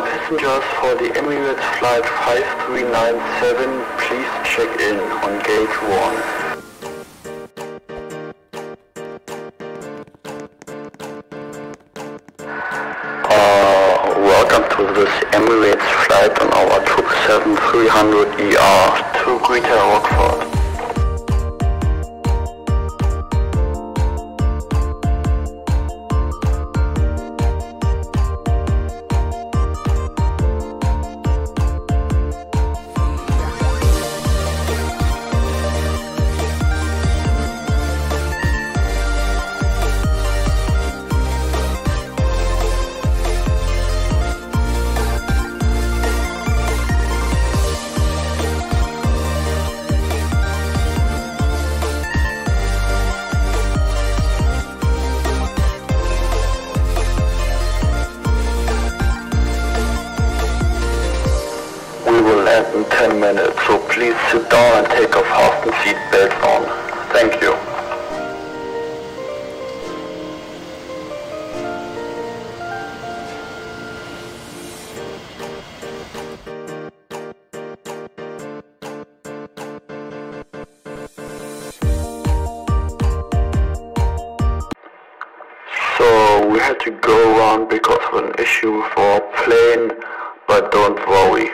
Passengers for the Emirates Flight 5397, please check in on gate 1. Uh, welcome to this Emirates flight on our 777-300ER to Greater Rockford. In 10 minutes, so please sit down and take off fasten seat belt on. Thank you. So we had to go around because of an issue for our plane, but don't worry,